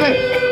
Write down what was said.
sick.